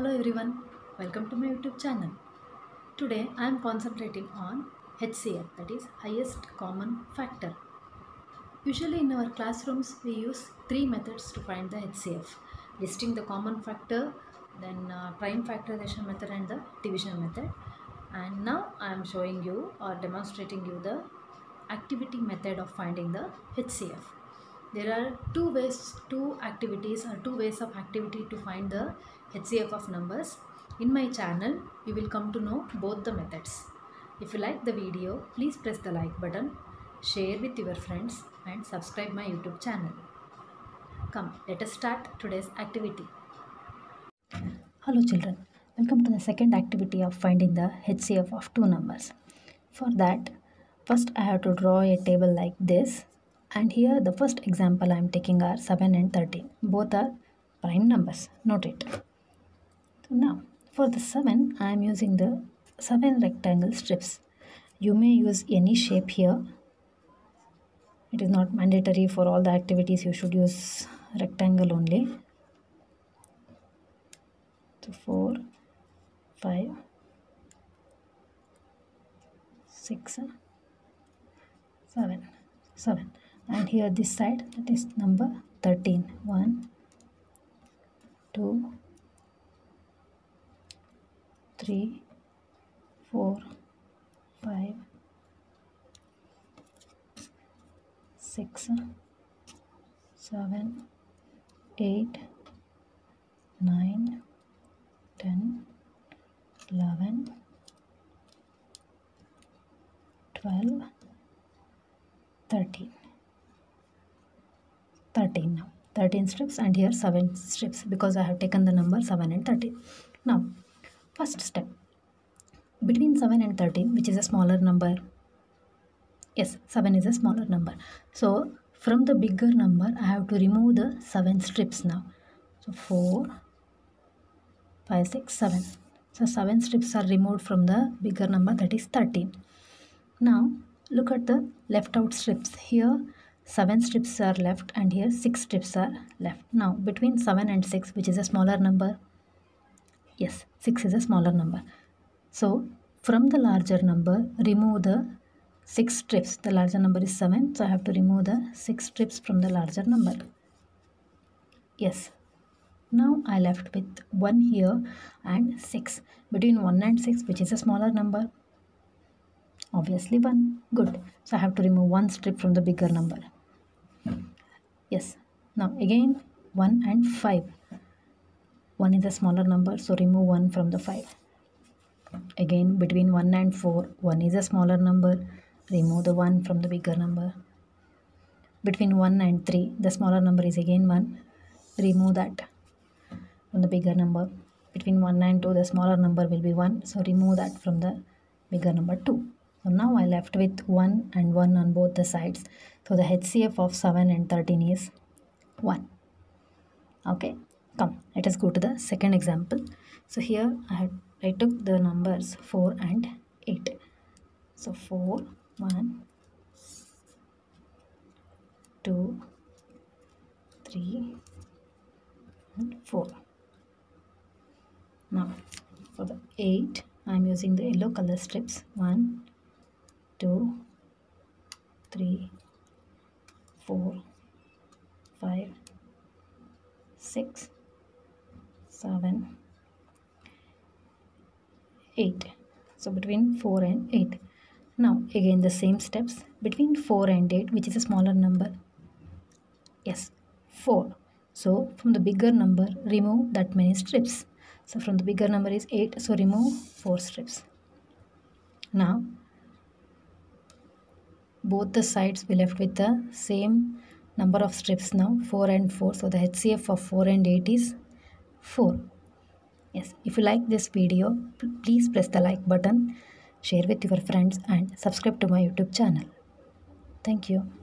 Hello everyone, welcome to my YouTube channel. Today I am concentrating on HCF that is highest common factor. Usually in our classrooms we use three methods to find the HCF listing the common factor, then uh, prime factorization method and the division method. And now I am showing you or demonstrating you the activity method of finding the HCF there are two ways two activities or two ways of activity to find the hcf of numbers. In my channel you will come to know both the methods. If you like the video please press the like button share with your friends and subscribe my youtube channel. Come let us start today's activity. Hello children welcome to the second activity of finding the hcf of two numbers. For that first i have to draw a table like this and here the first example I am taking are 7 and 13. Both are prime numbers. Note it. So now for the 7 I am using the 7 rectangle strips. You may use any shape here. It is not mandatory for all the activities you should use rectangle only. So 4, 5, 6, 7, 7 and here this side that is number 13 1 2 3 4 5 6 7 8 9 10 11 12 13 13 now. 13 strips and here 7 strips because I have taken the number 7 and 13 now first step. Between 7 and 13 which is a smaller number. Yes 7 is a smaller number. So from the bigger number I have to remove the 7 strips now. So 4 5 6 7 so 7 strips are removed from the bigger number that is 13 now look at the left out strips here 7 strips are left and here 6 strips are left. Now between 7 and 6 which is a smaller number? Yes, 6 is a smaller number. So from the larger number remove the 6 strips. The larger number is 7 so I have to remove the 6 strips from the larger number. Yes. Now I left with 1 here and 6. Between 1 and 6 which is a smaller number? Obviously 1. Good. So I have to remove 1 strip from the bigger number now again 1 and 5 1 is a smaller number so remove 1 from the 5 again between 1 and 4 1 is a smaller number. Remove the 1 from the bigger number. Between 1 and 3 the smaller number is again 1 remove that from the bigger number. Between 1 and 2 the smaller number will be 1 so remove that from the bigger number 2 so now I left with 1 and 1 on both the sides. So the HCF of 7 and 13 is 1. Okay, come let us go to the second example. So here I, had, I took the numbers 4 and 8. So 4, 1, 2, 3 and 4. Now for the 8 I am using the yellow color strips 1, two, three, four, five, six, seven, eight. So between 4 and 8. Now again the same steps between 4 and 8 which is a smaller number. Yes, 4. So from the bigger number remove that many strips. So from the bigger number is 8 so remove 4 strips. Now both the sides we left with the same number of strips now 4 and 4 so the HCF of 4 and 8 is 4 yes if you like this video please press the like button share with your friends and subscribe to my youtube channel. Thank you